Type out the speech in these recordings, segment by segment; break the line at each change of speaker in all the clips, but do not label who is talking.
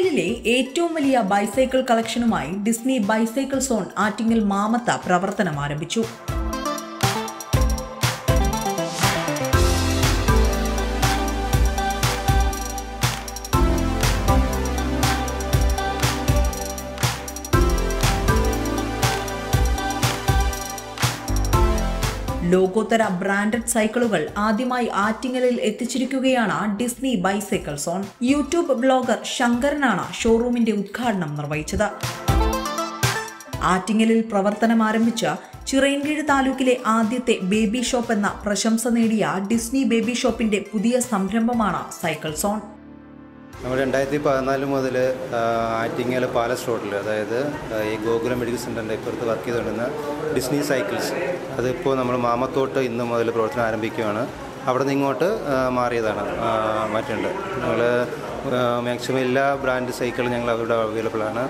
ആറ്റിങ്ങലിലെ ഏറ്റവും വലിയ ബൈസൈക്കിൾ കളക്ഷനുമായി ഡിസ്നി ബൈസൈക്കിൾ സോൺ ആറ്റിങ്ങൽ മാമത്ത പ്രവർത്തനം ആരംഭിച്ചു. ലോകോത്തര ബ്രാൻഡഡ് സൈക്കിളുകൾ ആദ്യമായി ആറ്റിങ്ങലിൽ എത്തിച്ചിരിക്കുകയാണ് Disney bicycle zone. YouTube blogger ശങ്കരനാണ് ഷോറൂമിന്റെ ഉദ്ഘാടനം നിർവഹിച്ചത്. ആറ്റിങ്ങലിൽ പ്രവർത്തനം ആരംഭിച്ച ചിറയൻകീഴ് താലൂക്കിലെ ആദ്യത്തെ ബേബി ഷോപ്പ് എന്ന പ്രശംസ നേടിയ ഡിസ്നി ബേബി ഷോപ്പിന്റെ പുതിയ സംരംഭമാണ് സൈക്കിൾ സോൺ.
നമ്മൾ രണ്ടായിരത്തി പതിനാല് മുതൽ ആറ്റിങ്ങൽ പാലസ് റോഡിൽ അതായത് ഈ ഗോകുലം മെഡിക്കൽ സെന്ററിന്റെ ഇപ്പുറത്ത് വർക്ക് ചെയ്തുകൊണ്ടിരുന്ന ഡിസ്നി സൈക്കിൾസ് അതിപ്പോൾ നമ്മൾ മാമത്തോട്ട് ഇന്ന് മുതൽ പ്രവർത്തനം ആരംഭിക്കുകയാണ്. അവിടെ നിന്ന് ഇങ്ങോട്ട് മാറിയതാണ് മാറ്റേണ്ടത് ഞങ്ങൾ മാക്സിമം എല്ലാ ബ്രാൻഡ് സൈക്കിളും ഞങ്ങൾ അവിടെ അവൈലബിൾ ആണ്.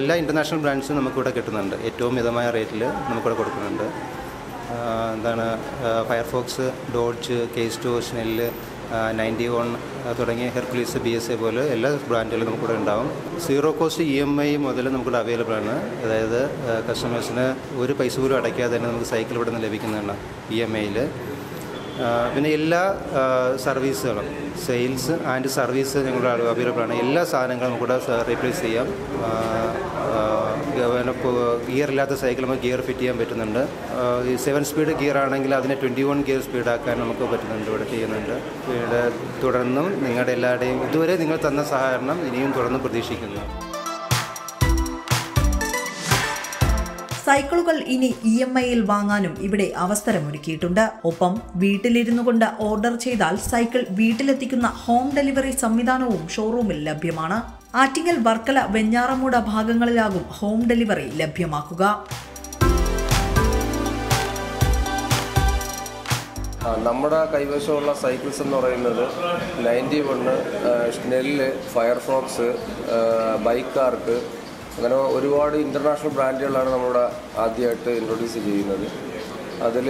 എല്ലാ ഇന്റർനാഷണൽ ബ്രാൻഡ്സും നമുക്കിവിടെ കിട്ടുന്നുണ്ട്. ഏറ്റവും മിതമായ റേറ്റിൽ നമുക്കിവിടെ കൊടുക്കുന്നുണ്ട്. എന്താണ് ഫയർഫോക്സ് ഡോഡ്ജ് കേസ്റ്റോ സ്നെല്ല് നയന്റി വൺ തുടങ്ങിയ ഹെർക്കുലീസ് ബി എസ് എ പോലെ എല്ലാ ബ്രാൻഡുകളും നമുക്കിവിടെ ഉണ്ടാവും. Zero cost E M I മുതൽ നമുക്കിവിടെ അവൈലബിൾ ആണ്. അതായത് കസ്റ്റമേഴ്സിന് ഒരു പൈസ പോലും അടയ്ക്കാതെ തന്നെ നമുക്ക് സൈക്കിൾ ഇവിടെ നിന്ന് ലഭിക്കുന്നതാണ് ഇ എം ഐയിൽ. പിന്നെ എല്ലാ സർവീസുകളും സെയിൽസ് ആൻഡ് സർവീസ് ഞങ്ങളുടെ അവൈലബിൾ ആണ്. എല്ലാ സാധനങ്ങളും നമുക്കിവിടെ റീപ്ലേസ് ചെയ്യാം. ഗിയർ ഇല്ലാത്ത സൈക്കിൾ നമുക്ക് ഗിയർ ഫിറ്റ് ചെയ്യാൻ പറ്റുന്നുണ്ട്. ആ, ഈ സെവൻ സ്പീഡ് ഗിയർ ആണെങ്കിൽ അതിനെ ട്വന്റി വൺ ഗിയർ സ്പീഡാക്കാൻ നമുക്ക് പറ്റുന്നുണ്ട് ഇവിടെ ചെയ്യുന്നുണ്ട്. ഇവിടെ തുടർന്നും നിങ്ങളുടെ എല്ലാവരുടെയും ഇതുവരെ നിങ്ങൾ തന്ന സഹകരണം ഇനിയും തുടർന്ന് പ്രതീക്ഷിക്കുന്നു.
സൈക്കിളുകൾ ഇനി ഇ എം ഐയിൽ വാങ്ങാനും ഇവിടെ അവസരമൊരുക്കിയിട്ടുണ്ട്. ഒപ്പം വീട്ടിലിരുന്നു കൊണ്ട് ഓർഡർ ചെയ്താൽ സൈക്കിൾ വീട്ടിലെത്തിക്കുന്ന ഹോം ഡെലിവറി സംവിധാനവും ഷോറൂമിൽ ലഭ്യമാണ്. ആറ്റിങ്ങൽ വർക്കല വെഞ്ഞാറമൂട ഭാഗങ്ങളിലാകും ഹോം ഡെലിവറി ലഭ്യമാക്കുക.
നമ്മുടെ കൈവശമുള്ള സൈക്കിൾസ് എന്ന് പറയുന്നത് നയന്റി വണ്ണ് സ്നെല്ല് ഫയർഫോക്സ് ബൈക്കാർക്ക് അങ്ങനെ ഒരുപാട് ഇന്റർനാഷണൽ ബ്രാൻഡുകളാണ് നമ്മുടെ ആദ്യമായിട്ട് ഇൻട്രൊഡ്യൂസ് ചെയ്യുന്നത്. അതിൽ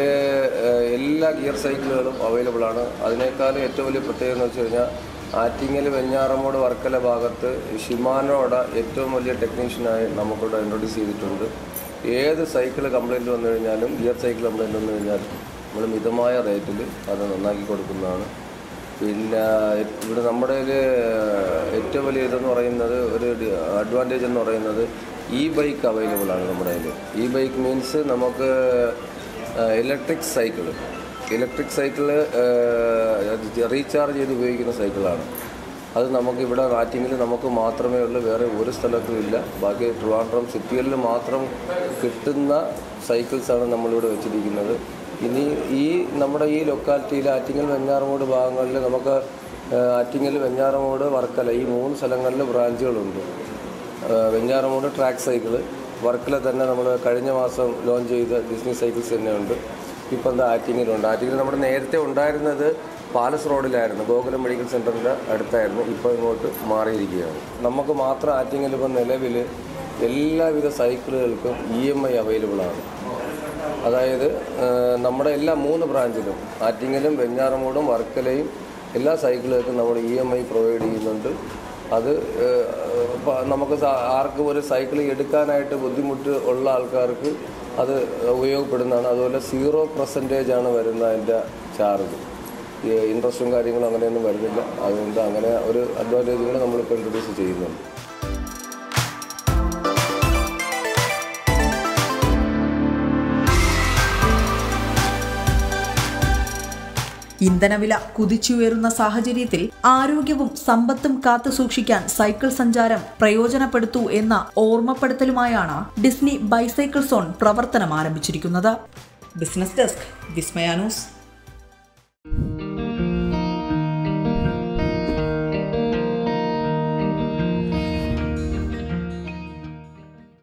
എല്ലാ ഗിയർ സൈക്കിളുകളും അവൈലബിൾ ആണ്. അതിനേക്കാളും ഏറ്റവും വലിയ പ്രത്യേകത എന്ന് വെച്ച് കഴിഞ്ഞാൽ ആറ്റിങ്ങൽ വെഞ്ഞാറമൂട് വർക്കല ഭാഗത്ത് ഷിമാനോട ഏറ്റവും വലിയ ടെക്നീഷ്യനായി നമുക്കിവിടെ ഇൻട്രൊഡ്യൂസ് ചെയ്തിട്ടുണ്ട്. ഏത് സൈക്കിൾ കംപ്ലൈന്റ് വന്നു കഴിഞ്ഞാലും ഗിയർ സൈക്കിൾ കംപ്ലൈന്റ് വന്നു കഴിഞ്ഞാലും നമ്മൾ മിതമായ റേറ്റിൽ അത് നന്നാക്കി കൊടുക്കുന്നതാണ്. പിന്നെ ഇവിടെ നമ്മുടെ ഏറ്റവും വലിയ ഇതെന്ന് പറയുന്നത് ഒരു അഡ്വാന്റേജ് എന്ന് പറയുന്നത് ഇ ബൈക്ക് അവൈലബിൾ ആണ് നമ്മുടെ കയ്യിൽ ഇ ബൈക്ക് മീൻസ് നമുക്ക് electric cycle electric cycle recharge ചെയ്ത് ഉപയോഗിക്കുന്ന സൈക്കിളാണ്. അത് നമുക്ക് ഇവിടെ ആറ്റിങ്ങിൽ നമുക്ക് മാത്രമേ ഉള്ളൂ വേറെ ഒരു സ്ഥലത്തും ഇല്ല. ബാക്കി ട്രിവാൻഡ്രം സിറ്റികളിൽ മാത്രം കിട്ടുന്ന സൈക്കിൾസാണ് നമ്മളിവിടെ വെച്ചിരിക്കുന്നത്. ഇനി ഈ നമ്മുടെ ഈ ലൊക്കാലിറ്റിയിൽ ആറ്റിങ്ങൽ വെഞ്ഞാറമൂട് ഭാഗങ്ങളിൽ നമുക്ക് ആറ്റിങ്ങൽ വെഞ്ഞാറമൂട് വർക്കല ഈ മൂന്ന് സ്ഥലങ്ങളിൽ ബ്രാഞ്ചുകളുണ്ട്. വെഞ്ഞാറമൂട് ട്രാക്ക് സൈക്കിൾ വർക്കല തന്നെ നമ്മൾ കഴിഞ്ഞ മാസം ലോഞ്ച് ചെയ്ത ബിസിനസ് സൈക്കിൾസ് തന്നെയുണ്ട്. ഇപ്പം എന്താ ആറ്റിങ്ങിലുണ്ട്. ആറ്റിങ്ങിൽ നമ്മുടെ നേരത്തെ ഉണ്ടായിരുന്നത് പാലസ് റോഡിലായിരുന്നു. ഗോകുലം മെഡിക്കൽ സെന്ററിന്റെ അടുത്തായിരുന്നു. ഇപ്പോൾ ഇങ്ങോട്ട് മാറിയിരിക്കുകയാണ്. നമുക്ക് മാത്രം ആറ്റിങ്ങിൽ ഇപ്പം നിലവിൽ എല്ലാവിധ സൈക്കിളുകൾക്കും ഇ എം ഐ അവൈലബിൾ ആണ്. അതായത് നമ്മുടെ എല്ലാ മൂന്ന് ബ്രാഞ്ചിലും ആറ്റിങ്ങലും വെഞ്ഞാറമൂടും വർക്കലയും എല്ലാ സൈക്കിളുകൾക്കും നമ്മൾ ഇ എം ഐ പ്രൊവൈഡ് ചെയ്യുന്നുണ്ട്. അത് നമുക്ക് ആർക്കും ഒരു സൈക്കിൾ എടുക്കാനായിട്ട് ബുദ്ധിമുട്ട് ഉള്ള ആൾക്കാർക്ക് അത് ഉപയോഗപ്പെടുന്നതാണ്. അതുപോലെ സീറോ പെർസെന്റേജ് ആണ് വരുന്ന അതിന്റെ ചാർജ്. ഇൻട്രസ്റ്റും കാര്യങ്ങളും അങ്ങനെയൊന്നും വരുന്നില്ല. അതുകൊണ്ട് അങ്ങനെ ഒരു അഡ്വാന്റേജുകൾ നമ്മളിപ്പോൾ ഇൻട്രൊഡ്യൂസ് ചെയ്യുന്നുണ്ട്.
ഇന്ധനവില കുതിച്ചുയരുന്ന സാഹചര്യത്തിൽ ആരോഗ്യവും സമ്പത്തും കാത്തു സൂക്ഷിക്കാൻ സൈക്കിൾ സഞ്ചാരം പ്രയോജനപ്പെടുത്തൂ എന്ന ഓർമ്മപ്പെടുത്തലുമായാണ് ഡിസ്നി ബൈസൈക്കിൾ സോൺ പ്രവർത്തനം ആരംഭിച്ചിരിക്കുന്നത്. Business desk വിസ്മയാനൂസ്